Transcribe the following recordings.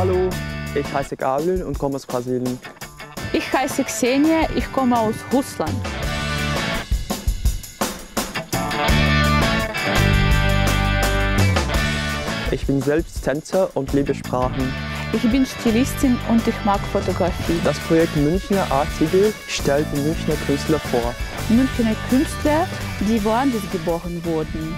Hallo, ich heiße Gabriel und komme aus Brasilien. Ich heiße Xenia, ich komme aus Russland. Ich bin selbst Tänzer und liebe Sprachen. Ich bin Stilistin und ich mag Fotografie. Das Projekt Münchner Artikel stellt Münchner Künstler vor. Münchner Künstler, die woanders geboren wurden.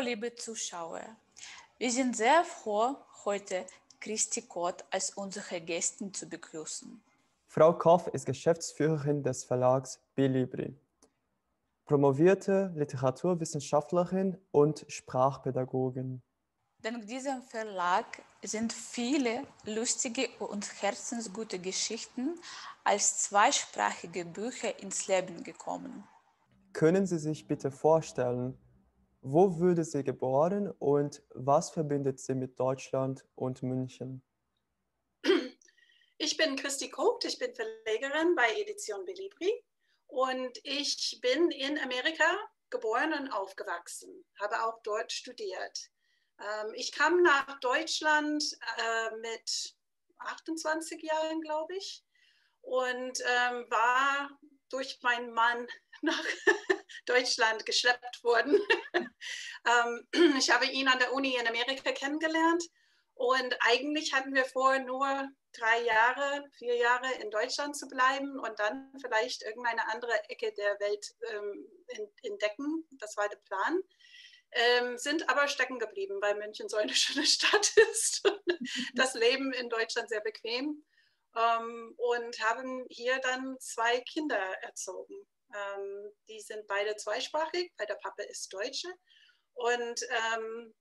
Hallo liebe Zuschauer, wir sind sehr froh, heute Christi Kott als unsere Gästin zu begrüßen. Frau Koff ist Geschäftsführerin des Verlags Bilibri, promovierte Literaturwissenschaftlerin und Sprachpädagogin. Dank diesem Verlag sind viele lustige und herzensgute Geschichten als zweisprachige Bücher ins Leben gekommen. Können Sie sich bitte vorstellen, wo wurde sie geboren und was verbindet sie mit Deutschland und München? Ich bin Christi Kocht, ich bin Verlegerin bei Edition Belibri und ich bin in Amerika geboren und aufgewachsen, habe auch dort studiert. Ähm, ich kam nach Deutschland äh, mit 28 Jahren, glaube ich, und ähm, war durch meinen Mann nach Deutschland geschleppt worden. ähm, ich habe ihn an der Uni in Amerika kennengelernt und eigentlich hatten wir vor, nur drei Jahre, vier Jahre in Deutschland zu bleiben und dann vielleicht irgendeine andere Ecke der Welt ähm, entdecken. Das war der Plan. Ähm, sind aber stecken geblieben, weil München so eine schöne Stadt ist. das Leben in Deutschland sehr bequem ähm, und haben hier dann zwei Kinder erzogen. Ähm, die sind beide zweisprachig, weil der Papa ist Deutsche. Und ähm,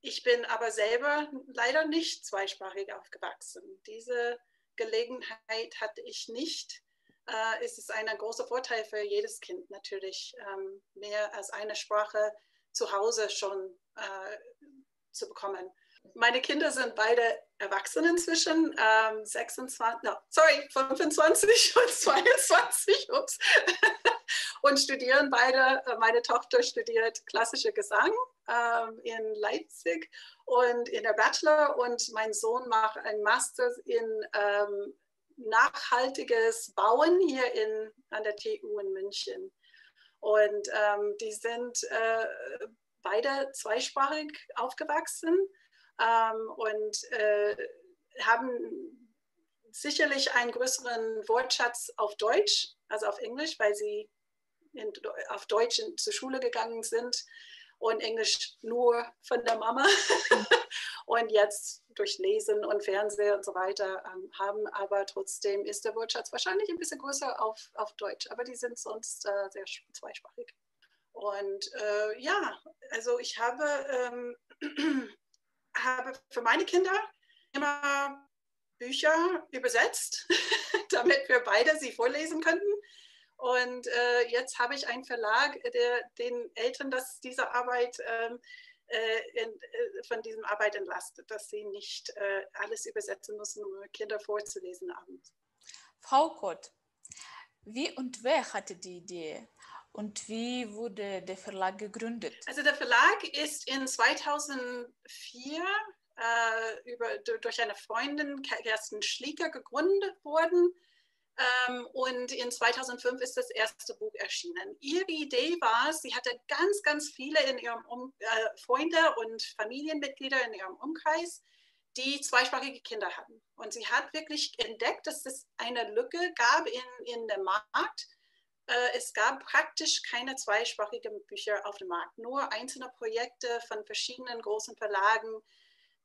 ich bin aber selber leider nicht zweisprachig aufgewachsen. Diese Gelegenheit hatte ich nicht. Äh, es ist ein großer Vorteil für jedes Kind natürlich, ähm, mehr als eine Sprache zu Hause schon äh, zu bekommen. Meine Kinder sind beide erwachsen inzwischen, ähm, 26, no, sorry, 25 und 22, ups, und studieren beide. Äh, meine Tochter studiert klassische Gesang ähm, in Leipzig und in der Bachelor und mein Sohn macht ein Master in ähm, nachhaltiges Bauen hier in, an der TU in München. Und ähm, die sind äh, beide zweisprachig aufgewachsen ähm, und äh, haben sicherlich einen größeren Wortschatz auf Deutsch als auf Englisch, weil sie in, auf Deutsch in, zur Schule gegangen sind und Englisch nur von der Mama und jetzt durch Lesen und Fernsehen und so weiter ähm, haben, aber trotzdem ist der Wortschatz wahrscheinlich ein bisschen größer auf, auf Deutsch, aber die sind sonst äh, sehr zweisprachig. Und äh, ja, also ich habe ähm, habe für meine Kinder immer Bücher übersetzt, damit wir beide sie vorlesen könnten. Und äh, jetzt habe ich einen Verlag, der den Eltern das, diese Arbeit ähm, äh, in, äh, von diesem Arbeit entlastet, dass sie nicht äh, alles übersetzen müssen, um Kinder vorzulesen abends. Frau Kott, wie und wer hatte die Idee? Und wie wurde der Verlag gegründet? Also der Verlag ist in 2004 äh, über, durch eine Freundin, Kerstin Schlieker, gegründet worden. Ähm, und in 2005 ist das erste Buch erschienen. Ihre Idee war, sie hatte ganz, ganz viele in ihrem um äh, Freunde und Familienmitglieder in ihrem Umkreis, die zweisprachige Kinder hatten. Und sie hat wirklich entdeckt, dass es eine Lücke gab in, in dem Markt. Äh, es gab praktisch keine zweisprachigen Bücher auf dem Markt, nur einzelne Projekte von verschiedenen großen Verlagen.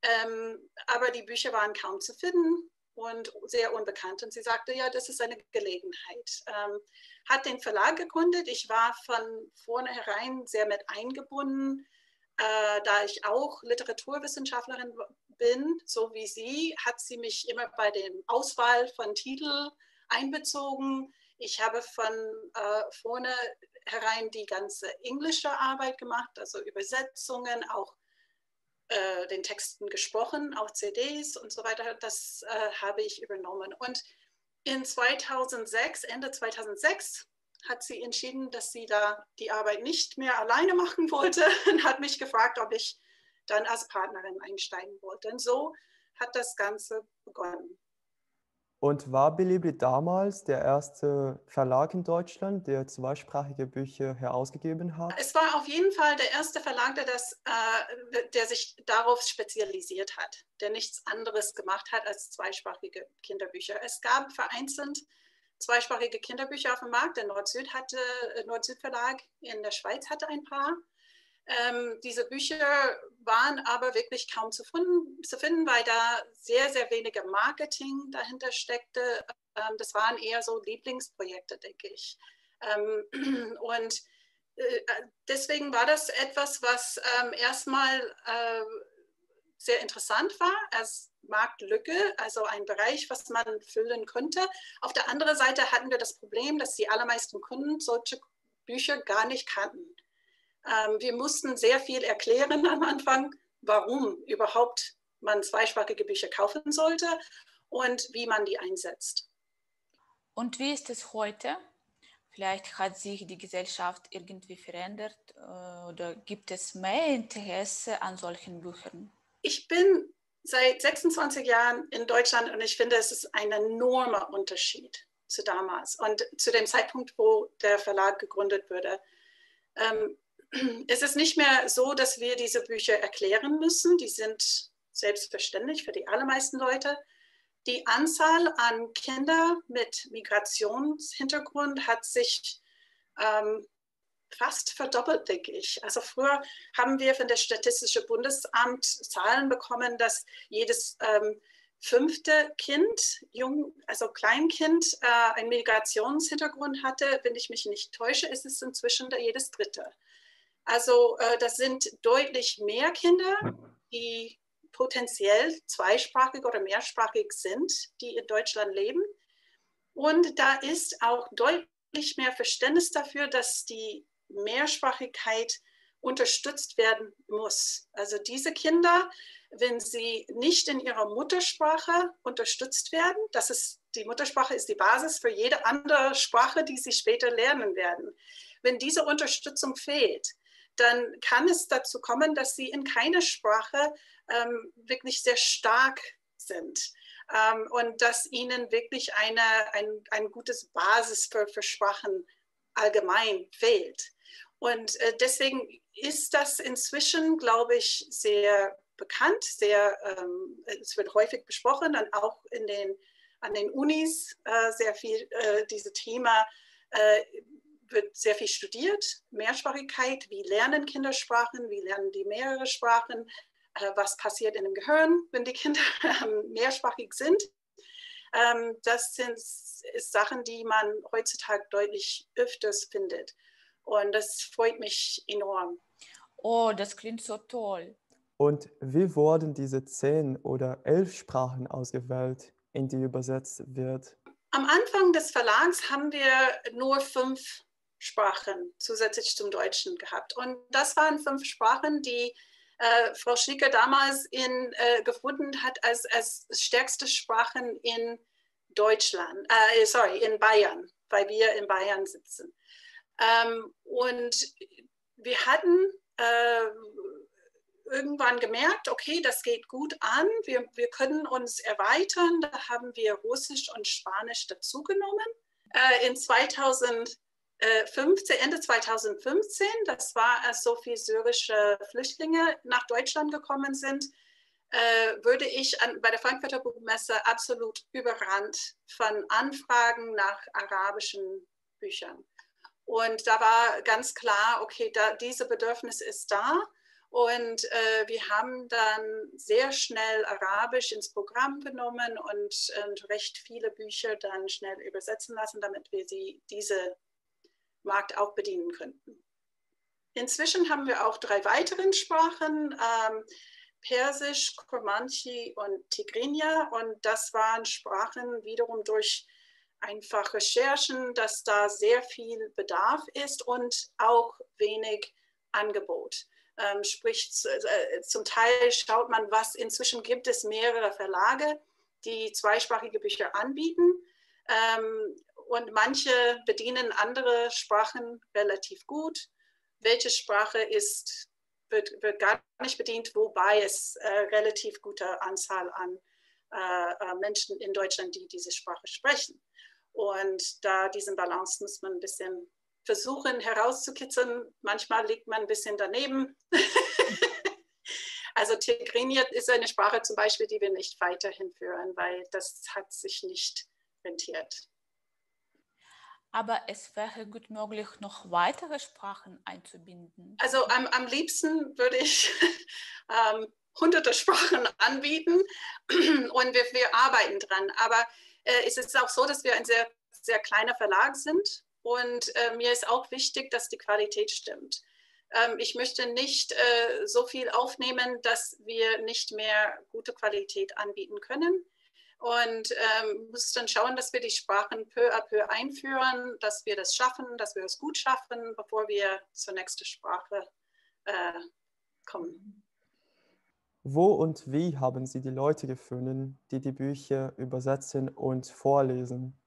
Ähm, aber die Bücher waren kaum zu finden und sehr unbekannt. Und sie sagte, ja, das ist eine Gelegenheit. Ähm, hat den Verlag gegründet. Ich war von vornherein sehr mit eingebunden, äh, da ich auch Literaturwissenschaftlerin bin, so wie sie, hat sie mich immer bei der Auswahl von Titeln einbezogen. Ich habe von äh, vornherein die ganze englische Arbeit gemacht, also Übersetzungen, auch äh, den Texten gesprochen, auch CDs und so weiter. Das äh, habe ich übernommen. Und in 2006, Ende 2006, hat sie entschieden, dass sie da die Arbeit nicht mehr alleine machen wollte und hat mich gefragt, ob ich dann als Partnerin einsteigen wollte. Und so hat das Ganze begonnen. Und war Bilibli damals der erste Verlag in Deutschland, der zweisprachige Bücher herausgegeben hat? Es war auf jeden Fall der erste Verlag, der, das, äh, der sich darauf spezialisiert hat, der nichts anderes gemacht hat als zweisprachige Kinderbücher. Es gab vereinzelt zweisprachige Kinderbücher auf dem Markt. Der Nord-Süd hatte, äh, Nord-Süd-Verlag in der Schweiz hatte ein paar. Ähm, diese Bücher waren aber wirklich kaum zu finden, zu finden, weil da sehr, sehr wenige Marketing dahinter steckte. Ähm, das waren eher so Lieblingsprojekte, denke ich. Ähm, und äh, deswegen war das etwas, was ähm, erstmal äh, sehr interessant war als Marktlücke, also ein Bereich, was man füllen könnte. Auf der anderen Seite hatten wir das Problem, dass die allermeisten Kunden solche Bücher gar nicht kannten. Ähm, wir mussten sehr viel erklären am Anfang, warum überhaupt man zweisprachige Bücher kaufen sollte und wie man die einsetzt. Und wie ist es heute? Vielleicht hat sich die Gesellschaft irgendwie verändert äh, oder gibt es mehr Interesse an solchen Büchern? Ich bin seit 26 Jahren in Deutschland und ich finde, es ist ein enormer Unterschied zu damals und zu dem Zeitpunkt, wo der Verlag gegründet wurde. Ähm, es ist nicht mehr so, dass wir diese Bücher erklären müssen. Die sind selbstverständlich für die allermeisten Leute. Die Anzahl an Kindern mit Migrationshintergrund hat sich ähm, fast verdoppelt, denke ich. Also früher haben wir von der Statistischen Bundesamt Zahlen bekommen, dass jedes ähm, fünfte Kind, jung, also Kleinkind, äh, einen Migrationshintergrund hatte. Wenn ich mich nicht täusche, ist es inzwischen jedes dritte. Also äh, das sind deutlich mehr Kinder, die potenziell zweisprachig oder mehrsprachig sind, die in Deutschland leben. Und da ist auch deutlich mehr Verständnis dafür, dass die Mehrsprachigkeit unterstützt werden muss. Also diese Kinder, wenn sie nicht in ihrer Muttersprache unterstützt werden, das ist die Muttersprache ist die Basis für jede andere Sprache, die sie später lernen werden. Wenn diese Unterstützung fehlt, dann kann es dazu kommen, dass sie in keiner Sprache ähm, wirklich sehr stark sind ähm, und dass ihnen wirklich eine, ein, ein gutes Basis für, für Sprachen allgemein fehlt. Und äh, deswegen ist das inzwischen, glaube ich, sehr bekannt, sehr, ähm, es wird häufig besprochen und auch in den, an den Unis äh, sehr viel äh, dieses Thema äh, wird sehr viel studiert, Mehrsprachigkeit, wie lernen Kinder Sprachen, wie lernen die mehrere Sprachen, äh, was passiert in dem Gehirn, wenn die Kinder mehrsprachig sind. Ähm, das sind Sachen, die man heutzutage deutlich öfters findet. Und das freut mich enorm. Oh, das klingt so toll. Und wie wurden diese zehn oder elf Sprachen ausgewählt, in die übersetzt wird? Am Anfang des Verlags haben wir nur fünf Sprachen zusätzlich zum Deutschen gehabt. Und das waren fünf Sprachen, die äh, Frau Schlicker damals in, äh, gefunden hat als, als stärkste Sprachen in Deutschland, äh, sorry, in Bayern, weil wir in Bayern sitzen. Ähm, und wir hatten äh, irgendwann gemerkt, okay, das geht gut an, wir, wir können uns erweitern. Da haben wir Russisch und Spanisch dazugenommen. Äh, in 2000 15, äh, Ende 2015, das war, als so viele syrische Flüchtlinge nach Deutschland gekommen sind, äh, würde ich an, bei der Frankfurter Buchmesse absolut überrannt von Anfragen nach arabischen Büchern. Und da war ganz klar, okay, da, diese Bedürfnis ist da. Und äh, wir haben dann sehr schnell Arabisch ins Programm genommen und, und, recht viele Bücher dann schnell übersetzen lassen, damit wir sie, diese Markt auch bedienen könnten. Inzwischen haben wir auch drei weitere Sprachen. Ähm, Persisch, Kurmanchi und Tigrinya. Und das waren Sprachen wiederum durch einfach Recherchen, dass da sehr viel Bedarf ist und auch wenig Angebot. Ähm, sprich, äh, zum Teil schaut man, was inzwischen gibt es mehrere Verlage, die zweisprachige Bücher anbieten. Ähm, und manche bedienen andere Sprachen relativ gut. Welche Sprache ist wird, wird gar nicht bedient, wobei es äh, relativ gute Anzahl an äh, äh, Menschen in Deutschland, die diese Sprache sprechen. Und da diesen Balance muss man ein bisschen versuchen herauszukitzeln. Manchmal liegt man ein bisschen daneben. also Tigriniert ist eine Sprache zum Beispiel, die wir nicht weiterhin führen, weil das hat sich nicht rentiert aber es wäre gut möglich, noch weitere Sprachen einzubinden. Also am, am liebsten würde ich ähm, hunderte Sprachen anbieten und wir, wir arbeiten dran. Aber äh, es ist auch so, dass wir ein sehr, sehr kleiner Verlag sind und äh, mir ist auch wichtig, dass die Qualität stimmt. Ähm, ich möchte nicht äh, so viel aufnehmen, dass wir nicht mehr gute Qualität anbieten können und ähm, muss dann schauen, dass wir die Sprachen peu à peu einführen, dass wir das schaffen, dass wir es gut schaffen, bevor wir zur nächsten Sprache äh, kommen. Wo und wie haben Sie die Leute gefunden, die die Bücher übersetzen und vorlesen?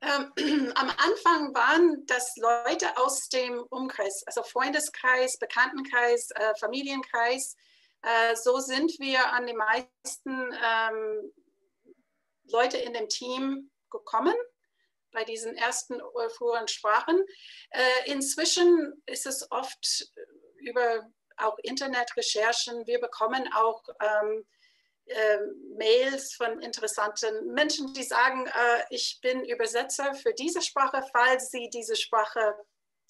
Ähm, am Anfang waren das Leute aus dem Umkreis, also Freundeskreis, Bekanntenkreis, äh, Familienkreis. Äh, so sind wir an die meisten ähm, Leute in dem Team gekommen bei diesen ersten früheren Sprachen. Äh, inzwischen ist es oft über auch Internetrecherchen. Wir bekommen auch ähm, äh, Mails von interessanten Menschen, die sagen, äh, ich bin Übersetzer für diese Sprache, falls Sie diese Sprache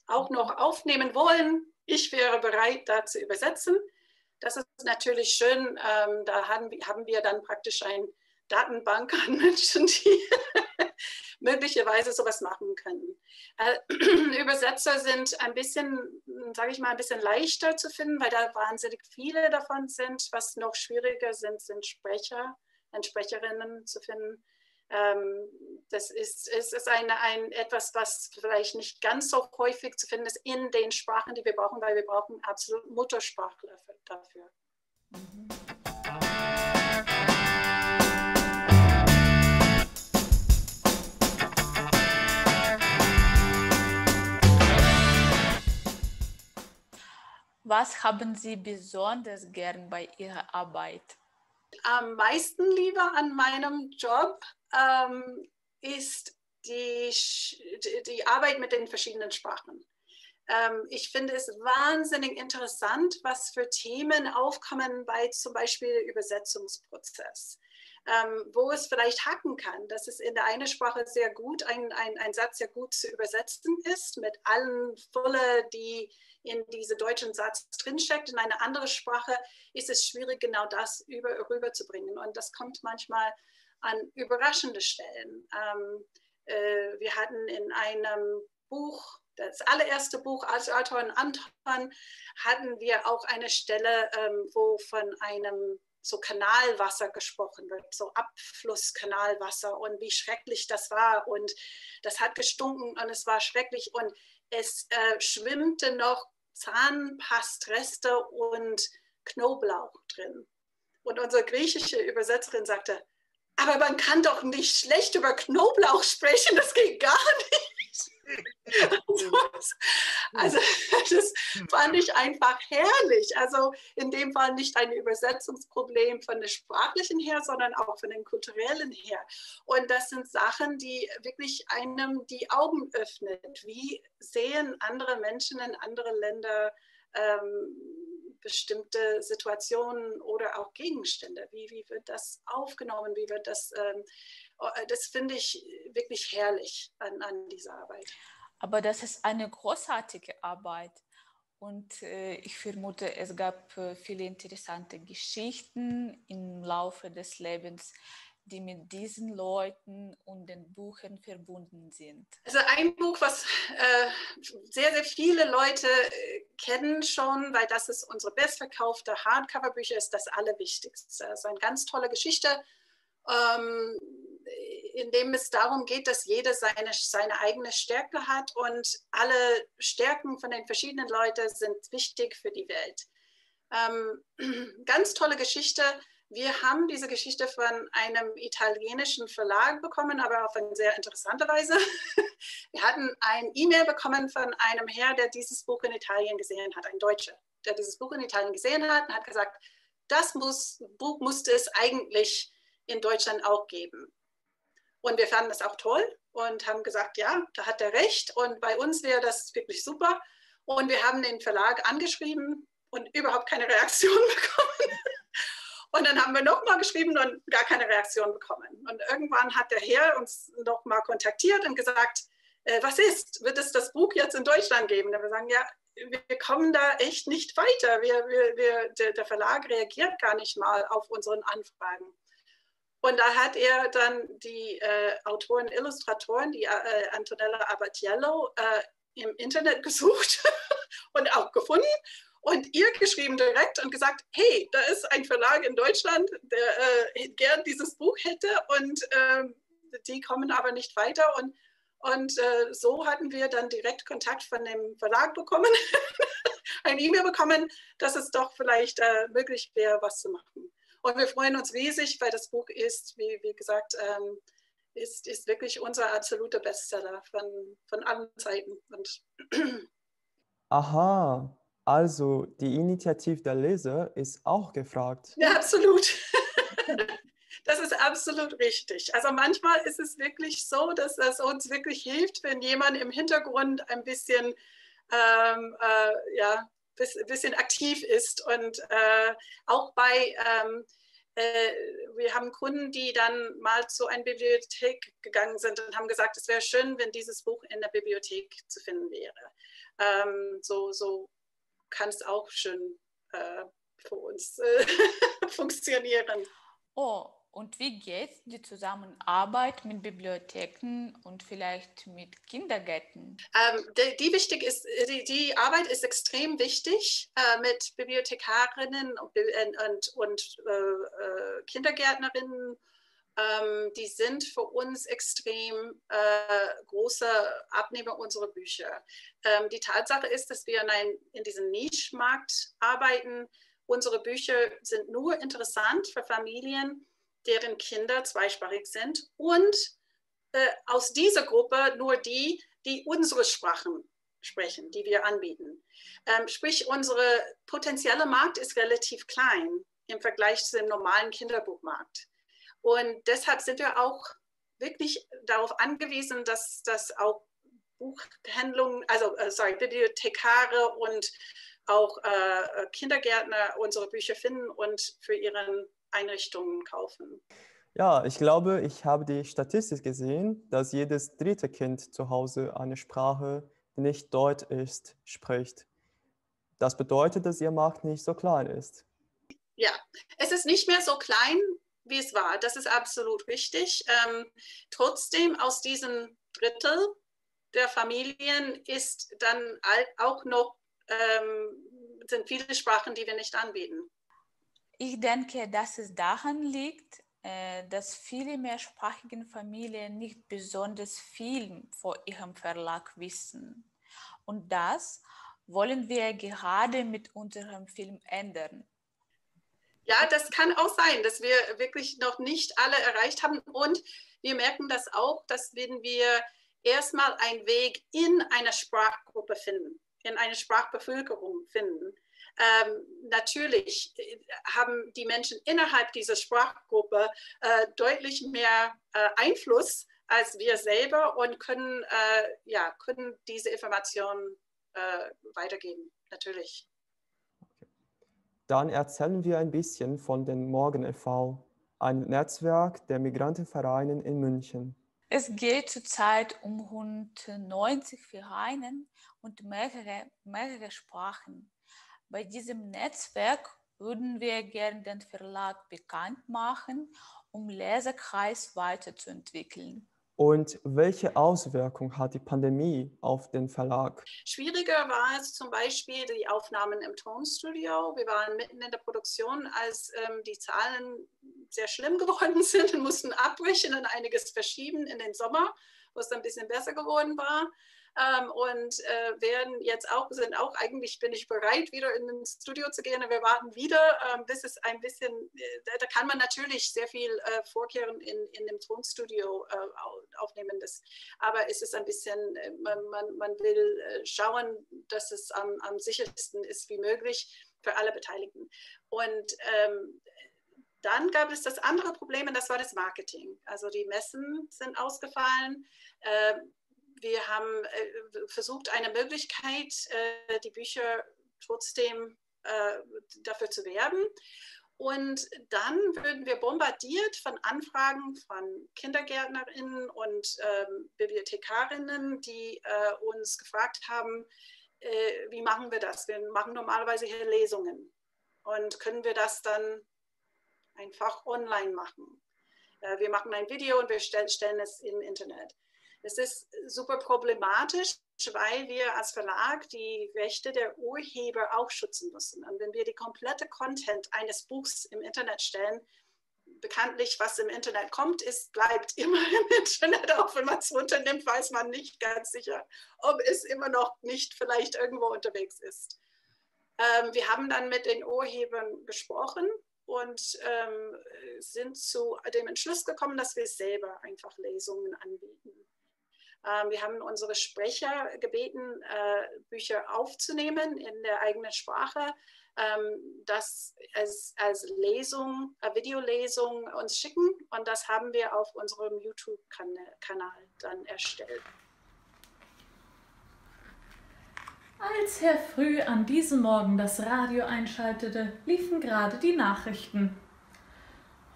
auch noch aufnehmen wollen. Ich wäre bereit, da zu übersetzen. Das ist natürlich schön. Ähm, da haben, haben wir dann praktisch ein Datenbank an Menschen, die möglicherweise sowas machen können. Äh, Übersetzer sind ein bisschen, sage ich mal, ein bisschen leichter zu finden, weil da wahnsinnig viele davon sind. Was noch schwieriger sind, sind Sprecher und Sprecherinnen zu finden. Ähm, das ist, ist, ist eine, ein, etwas, was vielleicht nicht ganz so häufig zu finden ist in den Sprachen, die wir brauchen, weil wir brauchen absolut Muttersprachler dafür. Mhm. Was haben Sie besonders gern bei Ihrer Arbeit? Am meisten lieber an meinem Job ähm, ist die, die Arbeit mit den verschiedenen Sprachen. Ähm, ich finde es wahnsinnig interessant, was für Themen aufkommen bei zum Beispiel Übersetzungsprozess ähm, wo es vielleicht hacken kann, dass es in der einen Sprache sehr gut, ein, ein, ein Satz sehr gut zu übersetzen ist, mit allen Fülle, die in diese deutschen Satz drinsteckt. In eine andere Sprache ist es schwierig, genau das über, rüberzubringen. Und das kommt manchmal an überraschende Stellen. Ähm, äh, wir hatten in einem Buch, das allererste Buch als Autor und Anton, hatten wir auch eine Stelle, ähm, wo von einem so Kanalwasser gesprochen wird, so Abflusskanalwasser und wie schrecklich das war und das hat gestunken und es war schrecklich und es äh, schwimmte noch Zahnpastreste und Knoblauch drin. Und unsere griechische Übersetzerin sagte, aber man kann doch nicht schlecht über Knoblauch sprechen, das geht gar nicht. also das fand ich einfach herrlich. Also in dem Fall nicht ein Übersetzungsproblem von der sprachlichen her, sondern auch von den kulturellen her. Und das sind Sachen, die wirklich einem die Augen öffnen. Wie sehen andere Menschen in anderen Ländern ähm, bestimmte Situationen oder auch Gegenstände. Wie, wie wird das aufgenommen? Wie wird das, ähm, das finde ich wirklich herrlich an, an dieser Arbeit. Aber das ist eine großartige Arbeit. Und äh, ich vermute, es gab äh, viele interessante Geschichten im Laufe des Lebens, die mit diesen Leuten und den Büchern verbunden sind. Also ein Buch, was äh, sehr, sehr viele Leute äh, kennen schon, weil das ist unsere bestverkaufte Hardcover-Bücher, ist das Allerwichtigste. Es ist eine ganz tolle Geschichte. Ähm, in dem es darum geht, dass jeder seine, seine eigene Stärke hat und alle Stärken von den verschiedenen Leuten sind wichtig für die Welt. Ähm, ganz tolle Geschichte. Wir haben diese Geschichte von einem italienischen Verlag bekommen, aber auf eine sehr interessante Weise. Wir hatten ein E-Mail bekommen von einem Herr, der dieses Buch in Italien gesehen hat, ein Deutscher, der dieses Buch in Italien gesehen hat und hat gesagt, das muss, Buch musste es eigentlich in Deutschland auch geben. Und wir fanden das auch toll und haben gesagt, ja, da hat er recht. Und bei uns wäre das wirklich super. Und wir haben den Verlag angeschrieben und überhaupt keine Reaktion bekommen. Und dann haben wir nochmal geschrieben und gar keine Reaktion bekommen. Und irgendwann hat der Herr uns nochmal kontaktiert und gesagt, äh, was ist? Wird es das Buch jetzt in Deutschland geben? Und wir sagen, ja, wir kommen da echt nicht weiter. Wir, wir, wir, der, der Verlag reagiert gar nicht mal auf unseren Anfragen. Und da hat er dann die äh, Autoren, Illustratoren, die äh, Antonella Abatiello, äh, im Internet gesucht und auch gefunden und ihr geschrieben direkt und gesagt, hey, da ist ein Verlag in Deutschland, der äh, gern dieses Buch hätte und ähm, die kommen aber nicht weiter. Und, und äh, so hatten wir dann direkt Kontakt von dem Verlag bekommen, ein E-Mail bekommen, dass es doch vielleicht äh, möglich wäre, was zu machen. Und wir freuen uns riesig, weil das Buch ist, wie, wie gesagt, ähm, ist, ist wirklich unser absoluter Bestseller von, von allen Zeiten. Und Aha, also die Initiative der Leser ist auch gefragt. Ja, absolut. Das ist absolut richtig. Also manchmal ist es wirklich so, dass es uns wirklich hilft, wenn jemand im Hintergrund ein bisschen ähm, äh, ja, bisschen aktiv ist. Und äh, auch bei, ähm, äh, wir haben Kunden, die dann mal zu einer Bibliothek gegangen sind und haben gesagt, es wäre schön, wenn dieses Buch in der Bibliothek zu finden wäre. Ähm, so, so kann es auch schön äh, für uns äh, funktionieren. Oh, und wie geht die Zusammenarbeit mit Bibliotheken und vielleicht mit Kindergärten? Ähm, die, die, wichtig ist, die, die, Arbeit ist extrem wichtig äh, mit Bibliothekarinnen und, und, und äh, äh, Kindergärtnerinnen. Ähm, die sind für uns extrem äh, große Abnehmer unserer Bücher. Ähm, die Tatsache ist, dass wir in, ein, in diesem Nischmarkt arbeiten. Unsere Bücher sind nur interessant für Familien, deren Kinder zweisprachig sind und äh, aus dieser Gruppe nur die, die unsere Sprachen sprechen, die wir anbieten. Ähm, sprich, unsere potenzielle Markt ist relativ klein im Vergleich zu dem normalen Kinderbuchmarkt. Und deshalb sind wir auch wirklich darauf angewiesen, dass, dass auch Buchhandlungen, also äh, sorry, Bibliothekare und auch äh, Kindergärtner unsere Bücher finden und für ihren Einrichtungen kaufen. Ja, ich glaube, ich habe die Statistik gesehen, dass jedes dritte Kind zu Hause eine Sprache, die nicht Deutsch ist, spricht. Das bedeutet, dass Ihr Markt nicht so klein ist. Ja, es ist nicht mehr so klein, wie es war. Das ist absolut richtig. Ähm, trotzdem aus diesem Drittel der Familien ist dann auch noch ähm, sind viele Sprachen, die wir nicht anbieten. Ich denke, dass es daran liegt, äh, dass viele mehrsprachige Familien nicht besonders viel vor ihrem Verlag wissen. Und das wollen wir gerade mit unserem Film ändern. Ja, das kann auch sein, dass wir wirklich noch nicht alle erreicht haben. Und wir merken das auch, dass wenn wir erstmal einen Weg in eine Sprachgruppe finden, in eine Sprachbevölkerung finden, ähm, natürlich äh, haben die Menschen innerhalb dieser Sprachgruppe äh, deutlich mehr äh, Einfluss als wir selber und können, äh, ja, können diese Informationen äh, weitergeben, natürlich. Dann erzählen wir ein bisschen von den Morgen e.V., ein Netzwerk der Migrantenvereine in München. Es geht zurzeit um rund 90 Vereine und mehrere, mehrere Sprachen. Bei diesem Netzwerk würden wir gerne den Verlag bekannt machen, um Leserkreis weiterzuentwickeln. Und welche Auswirkung hat die Pandemie auf den Verlag? Schwieriger war es zum Beispiel die Aufnahmen im Tonstudio. Wir waren mitten in der Produktion, als ähm, die Zahlen sehr schlimm geworden sind und mussten abbrechen und einiges verschieben in den Sommer, wo es dann ein bisschen besser geworden war ähm, und äh, werden jetzt auch, sind auch eigentlich, bin ich bereit, wieder in ein Studio zu gehen. Wir warten wieder, ähm, bis es ein bisschen, äh, da kann man natürlich sehr viel äh, Vorkehren in, in dem Tonstudio äh, aufnehmen. Das, aber es ist ein bisschen, äh, man, man, man will äh, schauen, dass es am, am sichersten ist wie möglich für alle Beteiligten. Und ähm, dann gab es das andere Problem und das war das Marketing. Also die Messen sind ausgefallen. Äh, wir haben äh, versucht, eine Möglichkeit, äh, die Bücher trotzdem äh, dafür zu werben. Und dann würden wir bombardiert von Anfragen von Kindergärtnerinnen und ähm, Bibliothekarinnen, die äh, uns gefragt haben, äh, wie machen wir das? Wir machen normalerweise hier Lesungen. Und können wir das dann einfach online machen? Wir machen ein Video und wir stellen es im Internet. Es ist super problematisch, weil wir als Verlag die Rechte der Urheber auch schützen müssen. Und wenn wir die komplette Content eines Buchs im Internet stellen, bekanntlich, was im Internet kommt, ist, bleibt immer im Internet. Auch wenn man es runternimmt, weiß man nicht ganz sicher, ob es immer noch nicht vielleicht irgendwo unterwegs ist. Ähm, wir haben dann mit den Urhebern gesprochen und ähm, sind zu dem Entschluss gekommen, dass wir selber einfach Lesungen anbieten. Ähm, wir haben unsere Sprecher gebeten, äh, Bücher aufzunehmen in der eigenen Sprache, ähm, das als, als Lesung, äh, Videolesung uns schicken und das haben wir auf unserem YouTube-Kanal dann erstellt. Als Herr Früh an diesem Morgen das Radio einschaltete, liefen gerade die Nachrichten.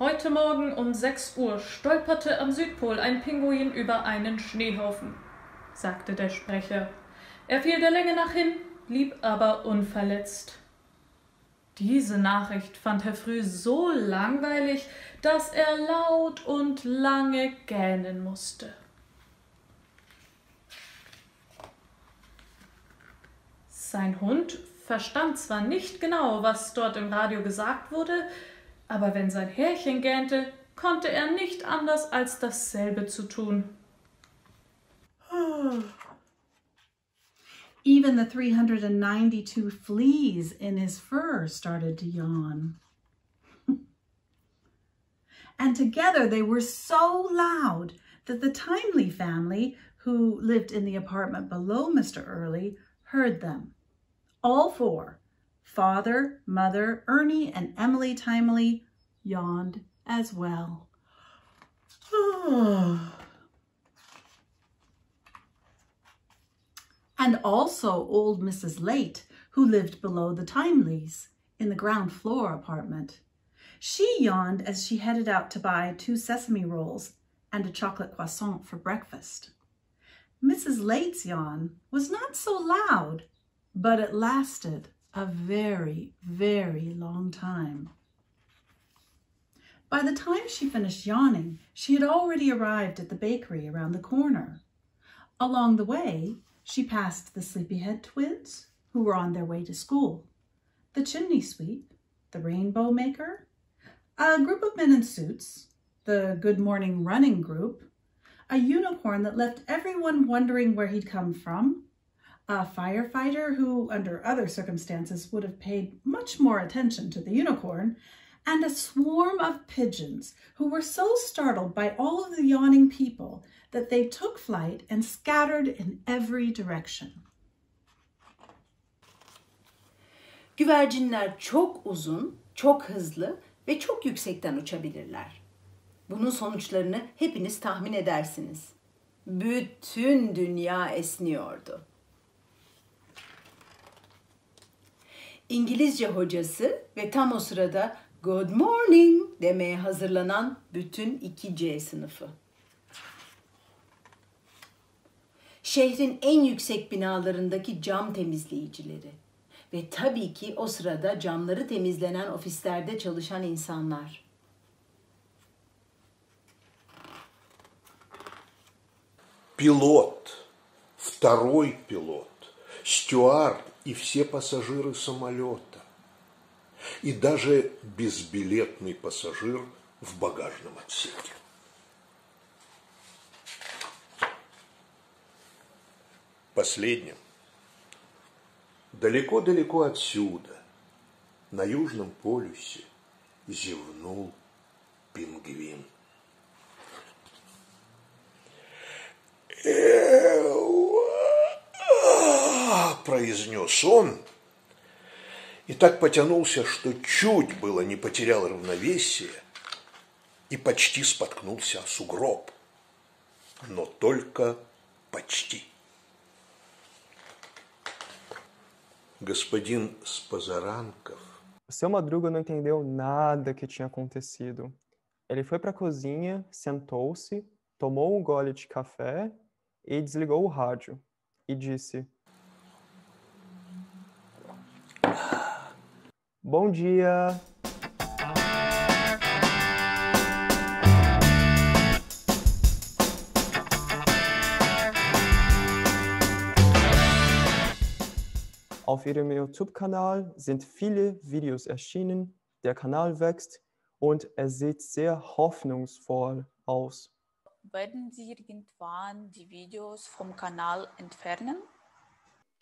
Heute Morgen um 6 Uhr stolperte am Südpol ein Pinguin über einen Schneehaufen, sagte der Sprecher. Er fiel der Länge nach hin, blieb aber unverletzt. Diese Nachricht fand Herr Früh so langweilig, dass er laut und lange gähnen musste. Sein Hund verstand zwar nicht genau, was dort im Radio gesagt wurde, aber wenn sein Härchen gähnte, konnte er nicht anders als dasselbe zu tun. Even the 392 fleas in his fur started to yawn. and together they were so loud that the Timely family, who lived in the apartment below Mr. Early, heard them. All four, Father, Mother, Ernie, and Emily Timely yawned as well. and also old Mrs. Late, who lived below the Timeleys in the ground floor apartment. She yawned as she headed out to buy two sesame rolls and a chocolate croissant for breakfast. Mrs. Late's yawn was not so loud, but it lasted a very, very long time. By the time she finished yawning, she had already arrived at the bakery around the corner. Along the way, she passed the Sleepyhead twins, who were on their way to school, the chimney sweep, the rainbow maker, a group of men in suits, the Good Morning Running group, a unicorn that left everyone wondering where he'd come from, a firefighter who, under other circumstances, would have paid much more attention to the unicorn, and a swarm of pigeons who were so startled by all of the yawning people that they took flight and scattered in every direction. Güvercinler çok uzun, çok hızlı ve çok yüksekten uçabilirler. Bunun sonuçlarını hepiniz tahmin edersiniz. Bütün dünya esniyordu. İngilizce hocası ve tam o sırada good morning demeye hazırlanan bütün 2C sınıfı. Şehrin en yüksek binalarındaki cam temizleyicileri ve tabii ki o sırada camları temizlenen ofislerde çalışan insanlar. Пилот, второй пилот, стюард и все пассажиры самолета. И даже безбилетный пассажир в багажном отсеке. Последним, далеко-далеко отсюда, на Южном полюсе, зевнул пингвин. Произнес он, и так потянулся, что чуть было не потерял равновесие и почти споткнулся о сугроб. Но только почти. Господин Спазаранков. Seu Madruga não entendeu nada que tinha acontecido. Ele foi para a cozinha, sentou-se, tomou um gole de café e desligou o rádio. E disse: Bom dia! Auf ihrem YouTube-Kanal sind viele Videos erschienen, der Kanal wächst und er sieht sehr hoffnungsvoll aus. Werden Sie irgendwann die Videos vom Kanal entfernen?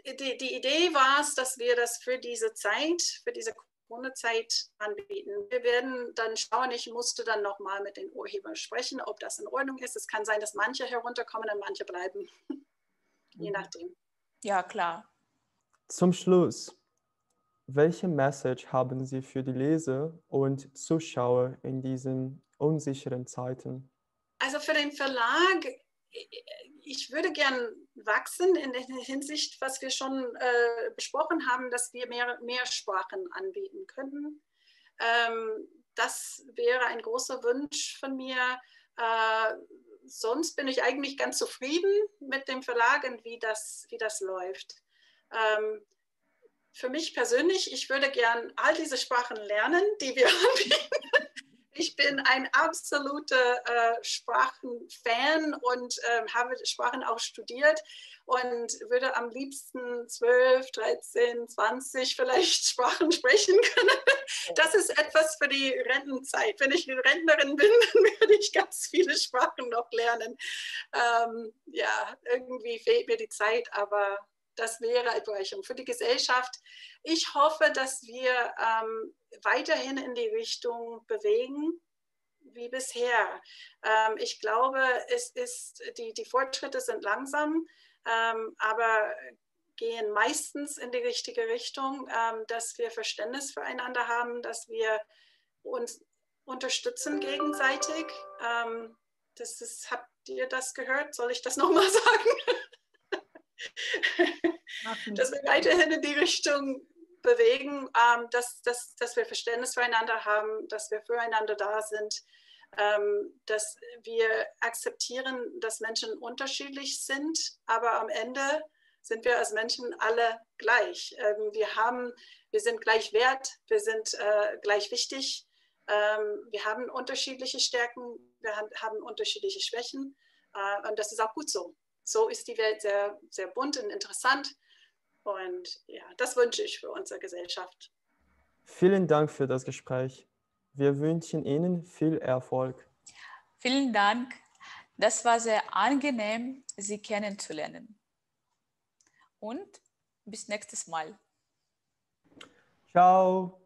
Die, die Idee war es, dass wir das für diese Zeit, für diese Corona-Zeit anbieten. Wir werden dann schauen, ich musste dann nochmal mit den Urhebern sprechen, ob das in Ordnung ist. Es kann sein, dass manche herunterkommen und manche bleiben. Je nachdem. Ja, klar. Zum Schluss, welche Message haben Sie für die Leser und Zuschauer in diesen unsicheren Zeiten? Also für den Verlag, ich würde gern wachsen in der Hinsicht, was wir schon äh, besprochen haben, dass wir mehr, mehr Sprachen anbieten könnten. Ähm, das wäre ein großer Wunsch von mir. Äh, sonst bin ich eigentlich ganz zufrieden mit dem Verlag und wie das, wie das läuft. Ähm, für mich persönlich, ich würde gern all diese Sprachen lernen, die wir anbieten. Ich bin ein absoluter äh, Sprachenfan und äh, habe Sprachen auch studiert und würde am liebsten 12, 13, 20 vielleicht Sprachen sprechen können. Das ist etwas für die Rentenzeit. Wenn ich eine Rentnerin bin, dann werde ich ganz viele Sprachen noch lernen. Ähm, ja, irgendwie fehlt mir die Zeit, aber das wäre eine Brechung für die Gesellschaft. Ich hoffe, dass wir ähm, weiterhin in die Richtung bewegen wie bisher. Ähm, ich glaube, es ist, die, die Fortschritte sind langsam, ähm, aber gehen meistens in die richtige Richtung, ähm, dass wir Verständnis füreinander haben, dass wir uns unterstützen gegenseitig. Ähm, das ist, habt ihr das gehört? Soll ich das nochmal sagen? Dass wir weiterhin in die Richtung bewegen, ähm, dass, dass, dass wir Verständnis füreinander haben, dass wir füreinander da sind, ähm, dass wir akzeptieren, dass Menschen unterschiedlich sind, aber am Ende sind wir als Menschen alle gleich. Ähm, wir, haben, wir sind gleich wert, wir sind äh, gleich wichtig, ähm, wir haben unterschiedliche Stärken, wir haben, haben unterschiedliche Schwächen äh, und das ist auch gut so so ist die Welt sehr, sehr bunt und interessant. Und ja, das wünsche ich für unsere Gesellschaft. Vielen Dank für das Gespräch. Wir wünschen Ihnen viel Erfolg. Vielen Dank. Das war sehr angenehm, Sie kennenzulernen. Und bis nächstes Mal. Ciao.